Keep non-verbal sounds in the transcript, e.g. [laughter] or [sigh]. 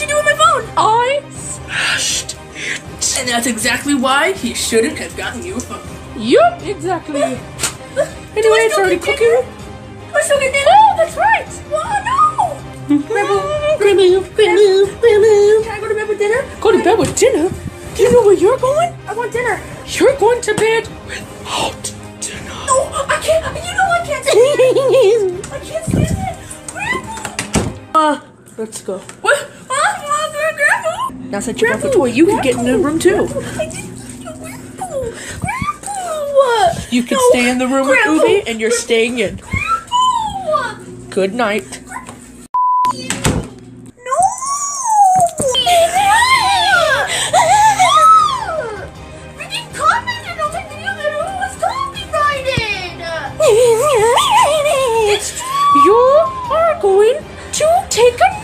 you do with my phone? I smashed it. And that's exactly why he shouldn't have gotten you a phone. Yup, exactly. [laughs] Anyway, it's already cooking. I still get dinner? Oh, that's right. Oh, no. Grandma, grandma, grandma. Can I go to bed with dinner? Go to bed with dinner? Do you know where you're going? I want dinner. You're going to bed without dinner. No, I can't. You know I can't stand it. [laughs] I can't stand it. Grandpa. Uh, let's go. What? Now since you Grandpa, for the toy, you can get in the room too. Grandpa, Grandpa, You can no, stay in the room Grandpa, with Oobi, and you're staying in. Grandpa. Good night. You're [laughs] going to take a